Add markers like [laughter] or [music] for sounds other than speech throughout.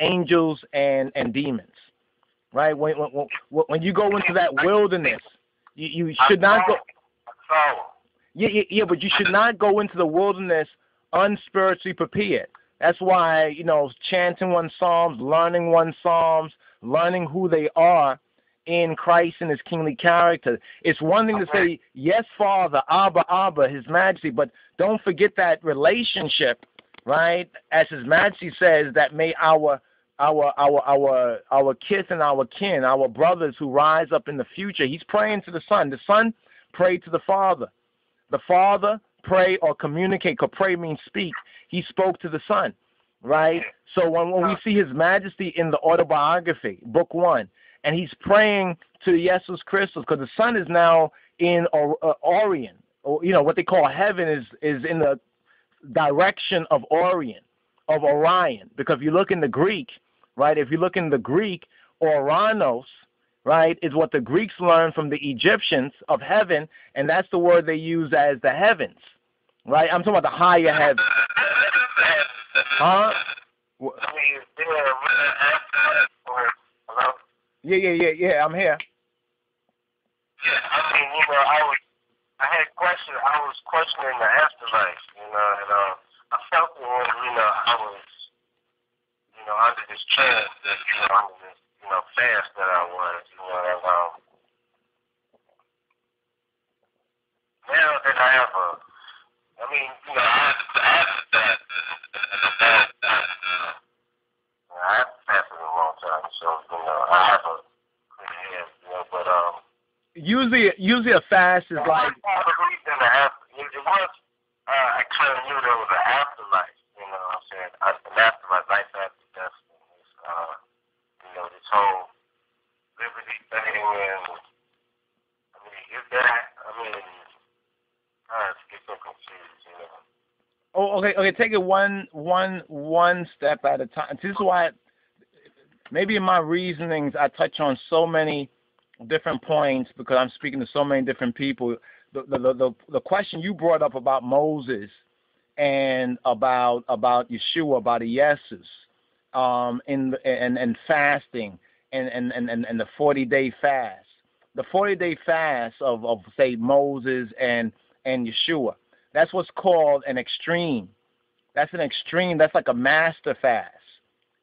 angels and and demons, right? When when when you go into that wilderness, you, you should not go. Yeah, yeah, yeah, but you should not go into the wilderness unspiritually prepared. That's why you know chanting one psalms, learning one psalms, learning who they are in Christ and His kingly character. It's one thing to say yes, Father, Abba, Abba, His Majesty, but don't forget that relationship, right? As His Majesty says, that may our our our our our kith and our kin, our brothers who rise up in the future. He's praying to the Son. The Son prayed to the Father. The Father pray or communicate. Cause pray means speak. He spoke to the Son, right? So when when we see His Majesty in the autobiography, Book One, and he's praying to Jesus Christus because the Son is now in uh, Orion, or you know what they call heaven is is in the direction of Orion, of Orion. Because if you look in the Greek, right? If you look in the Greek, Ouranos, right, is what the Greeks learned from the Egyptians of heaven, and that's the word they use as the heavens, right? I'm talking about the higher heavens. Huh? Yeah, yeah, yeah, yeah. I'm here. Yeah, I mean, you know, I was, I had questions. I was questioning the afterlife, you know, and uh, I felt it when, you know, I was, you know, under this trance that, you know, under this, you know, fast that I was, you know, and um, now that I have a, I mean, you know, I have to, I have to fast for a long time, so, you know, I have a clear hand, you know, but um. Usually, usually a fast is like. I the after. It was. Uh, I kind of knew there was an afterlife. You know what I'm saying? An afterlife, life after death. This, uh, you know, this whole liberty thing, and I mean, is that? I mean, I get so confused. You know. Oh, okay, okay. Take it one, one, one step at a time. This is why, maybe in my reasonings, I touch on so many different points because I'm speaking to so many different people. The the the, the question you brought up about Moses and about about Yeshua, about Yesus, um, in and and fasting and and and and the 40 day fast. The 40 day fast of of say Moses and and Yeshua. That's what's called an extreme. That's an extreme. That's like a master fast,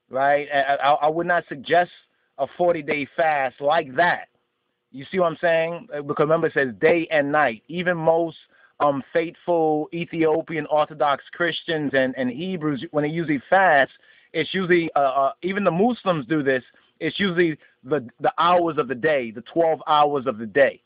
right? I, I, I would not suggest a 40 day fast like that you see what I'm saying? Uh, because remember, it says day and night. Even most um, faithful Ethiopian Orthodox Christians and, and Hebrews, when they usually fast, it's usually, uh, uh, even the Muslims do this, it's usually the, the hours of the day, the 12 hours of the day.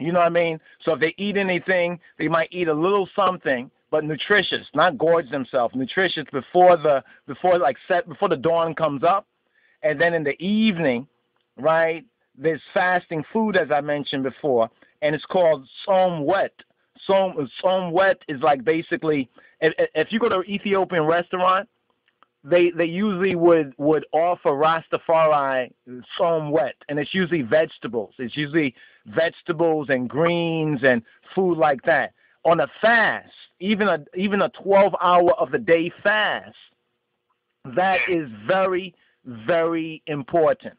You know what I mean? So if they eat anything, they might eat a little something, but nutritious, not gorge themselves, nutritious before the before like set before the dawn comes up, and then in the evening, right? There's fasting food, as I mentioned before, and it's called som wet. Som som wet is like basically if, if you go to an Ethiopian restaurant, they they usually would would offer Rastafari som wet, and it's usually vegetables. It's usually vegetables and greens and food like that. On a fast, even a even a 12 hour of the day fast, that is very very important.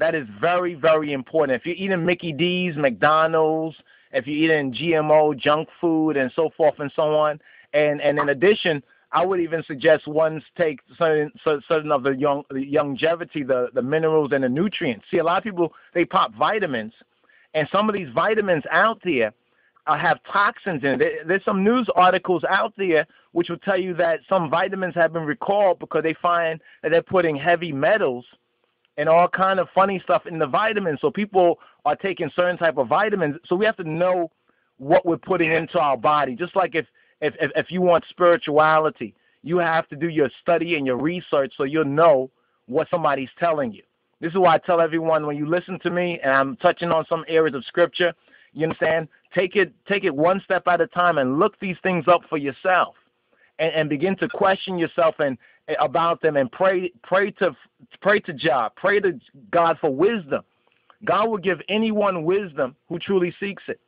That is very, very important. If you're eating Mickey D's, McDonald's, if you're eating GMO junk food and so forth and so on, and and in addition, I would even suggest ones take certain certain of the young the longevity, the the minerals and the nutrients. See, a lot of people they pop vitamins, and some of these vitamins out there uh, have toxins in it. There's some news articles out there which will tell you that some vitamins have been recalled because they find that they're putting heavy metals and all kind of funny stuff in the vitamins. So people are taking certain type of vitamins. So we have to know what we're putting into our body. Just like if if if, if you want spirituality, you have to do your study and your research so you'll know what somebody's telling you. This is why I tell everyone when you listen to me and I'm touching on some areas of scripture, you understand? Take it take it one step at a time and look these things up for yourself. And, and begin to question yourself and about them and pray pray to pray to Jah, pray to God for wisdom. God will give anyone wisdom who truly seeks it.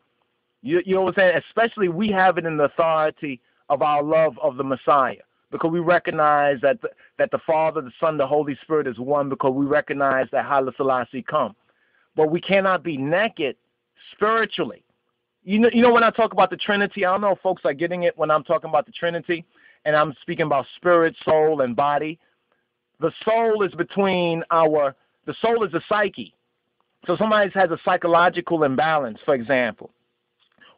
You, you know what I'm saying? Especially we have it in the authority of our love of the Messiah. because we recognize that the, that the Father, the Son, the Holy Spirit is one because we recognize that Haile Selassie come. But we cannot be naked spiritually. You know, you know when I talk about the Trinity, I don't know if folks are getting it when I'm talking about the Trinity, and I'm speaking about spirit, soul, and body. The soul is between our the soul is the psyche. So somebody has a psychological imbalance, for example.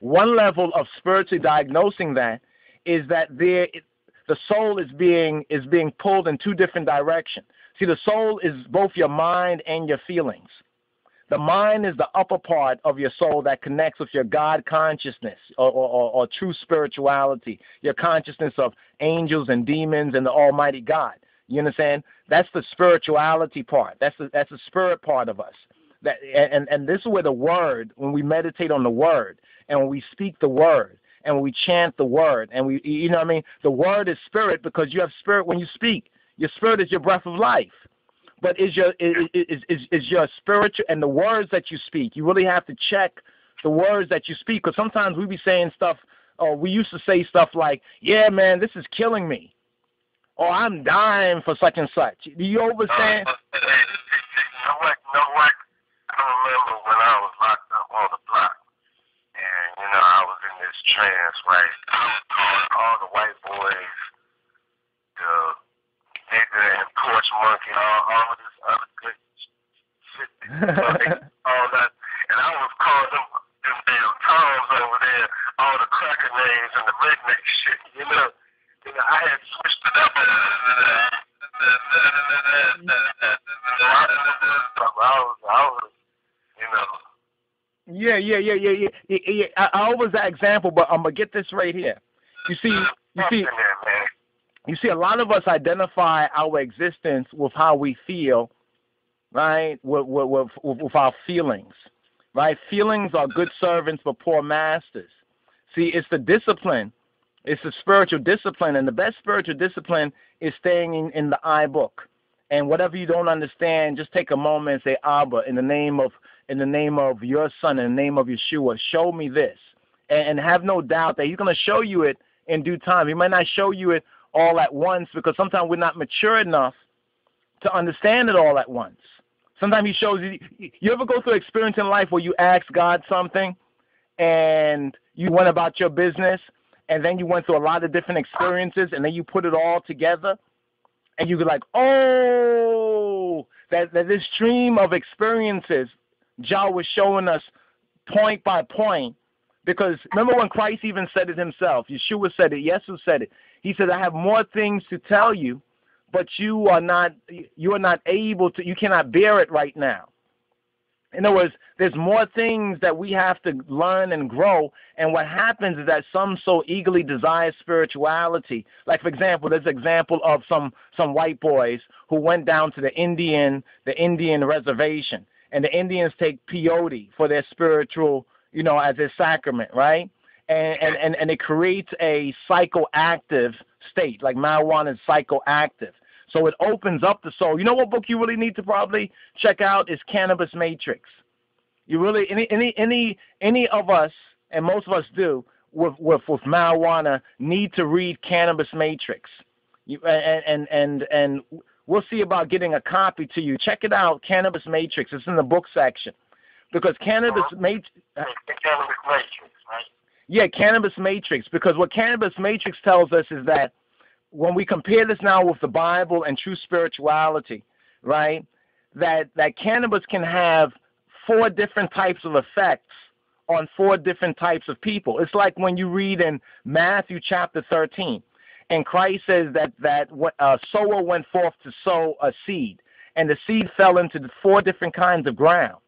One level of spiritually diagnosing that is that there the soul is being is being pulled in two different directions. See, the soul is both your mind and your feelings. The mind is the upper part of your soul that connects with your God consciousness or, or, or, true spirituality, your consciousness of angels and demons and the Almighty God. You understand? That's the spirituality part. That's the, that's the spirit part of us. That and and this is where the word, when we meditate on the word and when we speak the word, and we chant the word and we you know what I mean the word is spirit because you have spirit when you speak your spirit is your breath of life but is your is is is your spiritual and the words that you speak you really have to check the words that you speak because sometimes we be saying stuff or we used to say stuff like yeah man this is killing me or I'm dying for such and such do you understand? You know what? You know what? I remember when I was locked up on the block and, you know, I was in this trance, right? I was calling all the white boys, the nigga and all, this other good shit. [laughs] all that. And I was calling them, them damn Toms over there, all the cracker names and the redneck shit, you know? You know, I had switched it up. I was, I was, you know, yeah, yeah, yeah, yeah, yeah. yeah, yeah. I, I always that example, but I'm gonna get this right here. You see, you see, you see, a lot of us identify our existence with how we feel, right? With, with, with, with our feelings, right? Feelings are good servants but poor masters. See, it's the discipline, it's the spiritual discipline, and the best spiritual discipline is staying in, in the I book. And whatever you don't understand, just take a moment and say, Abba, in the name of in the name of your son, in the name of Yeshua, show me this. And, and have no doubt that he's going to show you it in due time. He might not show you it all at once because sometimes we're not mature enough to understand it all at once. Sometimes he shows you. You ever go through experience in life where you ask God something and you went about your business and then you went through a lot of different experiences and then you put it all together and you be like, oh, that, that this stream of experiences Jah was showing us point by point. Because remember when Christ even said it himself, Yeshua said it, Jesus said it. He said, I have more things to tell you, but you are not you are not able to you cannot bear it right now. In other words, there's more things that we have to learn and grow. And what happens is that some so eagerly desire spirituality. Like for example, there's an example of some some white boys who went down to the Indian the Indian reservation, and the Indians take peyote for their spiritual, you know, as a sacrament, right? And and and, it creates a psychoactive state, like marijuana is psychoactive. So it opens up the soul. You know what book you really need to probably check out is Cannabis Matrix. You really any any any any of us and most of us do with with, with marijuana need to read Cannabis Matrix. You, and and and and we'll see about getting a copy to you. Check it out, Cannabis Matrix. It's in the book section because Cannabis uh-huh. Matrix. Cannabis Matrix? Yeah, Cannabis Matrix. Because what Cannabis Matrix tells us is that when we compare this now with the Bible and true spirituality, right? That that cannabis can have four different types of effects on four different types of people. It's like when you read in Matthew chapter 13, and Christ says that that a uh, sower went forth to sow a seed, and the seed fell into the four different kinds of ground,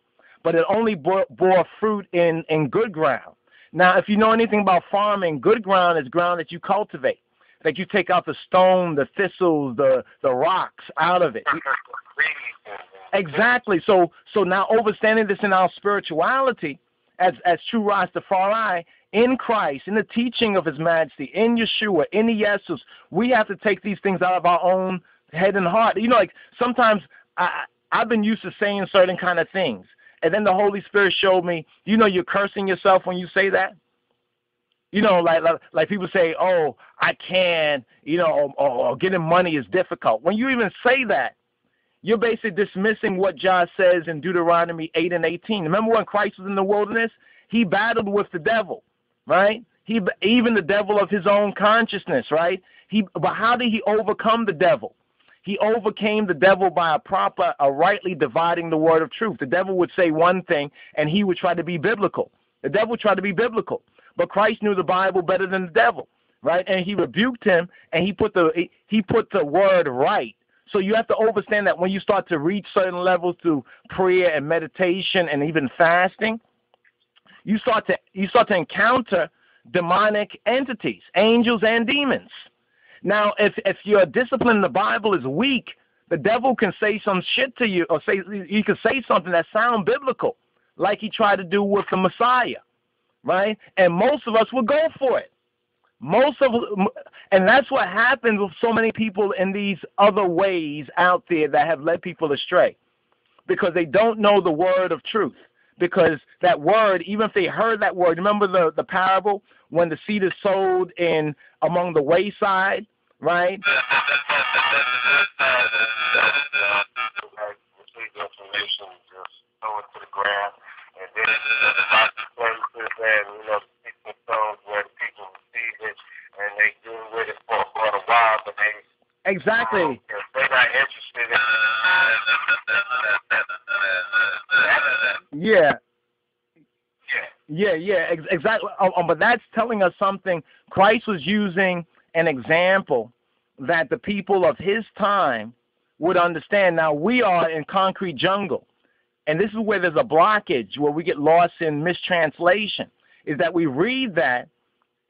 but it only bore, bore fruit in in good ground. Now, if you know anything about farming, good ground is ground that you cultivate. Like you take out the stone, the thistles, the the rocks out of it. [laughs] Exactly. So so now understanding this in our spirituality, as as true Rastafari in Christ, in the teaching of His Majesty, in Yeshua, in the Jesus, we have to take these things out of our own head and heart. You know, like sometimes I I've been used to saying certain kind of things, and then the Holy Spirit showed me, you know, you're cursing yourself when you say that. you know, like like, like people say, oh, I can, you know, or, or getting money is difficult. When you even say that, you're basically dismissing what John says in Deuteronomy 8 and 18. Remember when Christ was in the wilderness? He battled with the devil, right? He even the devil of his own consciousness, right? He but how did he overcome the devil? He overcame the devil by a proper, a rightly dividing the word of truth. The devil would say one thing and he would try to be biblical. The devil tried to be biblical, but Christ knew the Bible better than the devil, right? And he rebuked him and he put the he put the word right. So you have to understand that when you start to reach certain levels through prayer and meditation and even fasting, you start to you start to encounter demonic entities, angels and demons. Now, if if your discipline in the Bible is weak, the devil can say some shit to you, or say he can say something that sound biblical, like he tried to do with the Messiah, right? And most of us will go for it. Most of, and that's what happens with so many people in these other ways out there that have led people astray, because they don't know the word of truth. Because that word, even if they heard that word, remember the the parable when the seed is sowed in among the wayside, right? exactly yeah. Yeah, yeah, ex- exactly. Um, but that's telling us something. Christ was using an example that the people of his time would understand. Now we are in concrete jungle, and this is where there's a blockage where we get lost in mistranslation. Is that we read that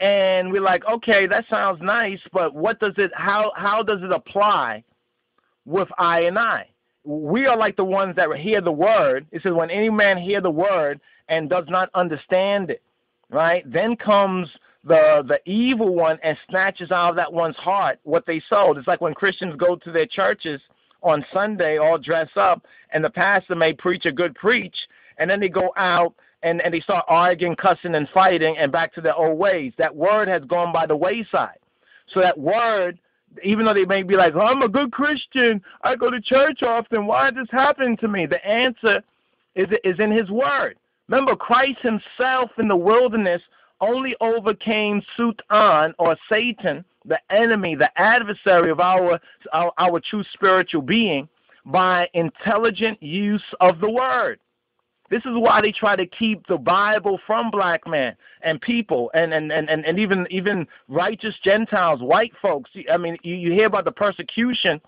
and we're like, okay, that sounds nice, but what does it? How how does it apply with I and I? We are like the ones that hear the word. It says, when any man hear the word and does not understand it, right? Then comes the the evil one and snatches out of that one's heart what they sold. It's like when Christians go to their churches on Sunday all dressed up, and the pastor may preach a good preach, and then they go out and, and they start arguing, cussing, and fighting, and back to their old ways. That word has gone by the wayside. So that word, even though they may be like, I'm a good Christian, I go to church often, why did this happen to me? The answer is, is in His Word. Remember, Christ Himself in the wilderness only overcame Sutan or Satan, the enemy, the adversary of our, our, our true spiritual being, by intelligent use of the Word. This is why they try to keep the Bible from black men and people and, and, and, and, and even even righteous Gentiles, white folks. I mean, you, you hear about the persecution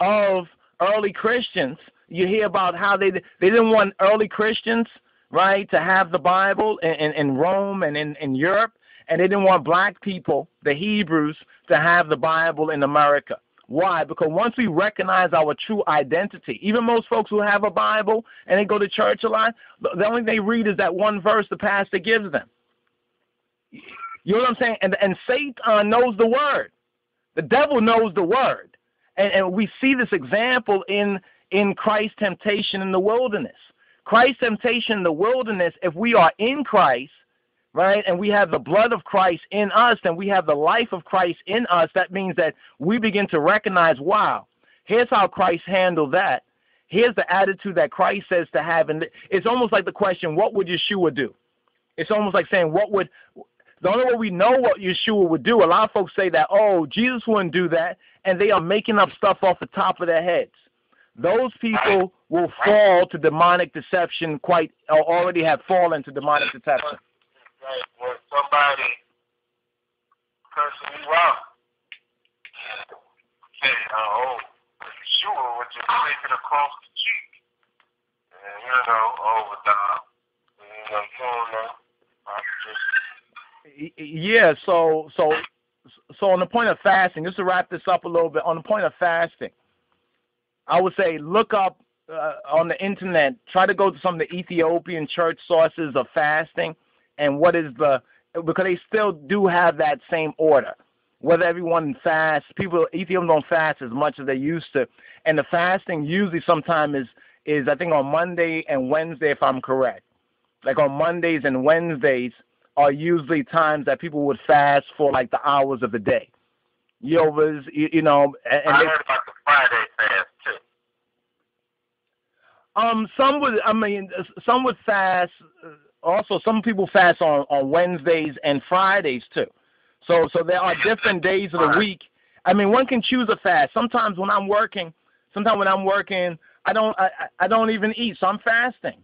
of early Christians. You hear about how they they didn't want early Christians, right, to have the Bible in, in, Rome and in, in Europe, and they didn't want black people, the Hebrews, to have the Bible in America. Why? Because once we recognize our true identity, even most folks who have a Bible and they go to church a lot, the only thing they read is that one verse the pastor gives them. You know what I'm saying? And and Satan knows the word. The devil knows the word. And and we see this example in in Christ's temptation in the wilderness. Christ's temptation in the wilderness, if we are in Christ, right? And we have the blood of Christ in us and we have the life of Christ in us. That means that we begin to recognize, wow, here's how Christ handled that. Here's the attitude that Christ says to have. And it's almost like the question, what would Yeshua do? It's almost like saying, what would, the only way we know what Yeshua would do, a lot of folks say that, oh, Jesus wouldn't do that. And they are making up stuff off the top of their heads. Those people will fall to demonic deception quite, or already have fallen to demonic deception like when somebody cursing you out, say, oh, sure, would just take it across the cheek. And, you know, oh, over the, you know, you don't know. I just... Yeah, so so so on the point of fasting, just to wrap this up a little bit, on the point of fasting, I would say look up uh, on the internet, try to go to some of the Ethiopian church sources of fasting and what is the because they still do have that same order. Whether everyone fasts, people Ethiopians don't fast as much as they used to, and the fasting usually sometimes is is I think on Monday and Wednesday if I'm correct. Like on Mondays and Wednesdays, are usually times that people would fast for like the hours of the day. Yovas, you, you know, and, and I heard about the Friday fast. Um, some would, I mean, some would fast. uh, Also, some people fast on on Wednesdays and Fridays too. So, so there are different days of the week. I mean, one can choose a fast. Sometimes when I'm working, sometimes when I'm working, I don't, I, I I don't even eat, so I'm fasting.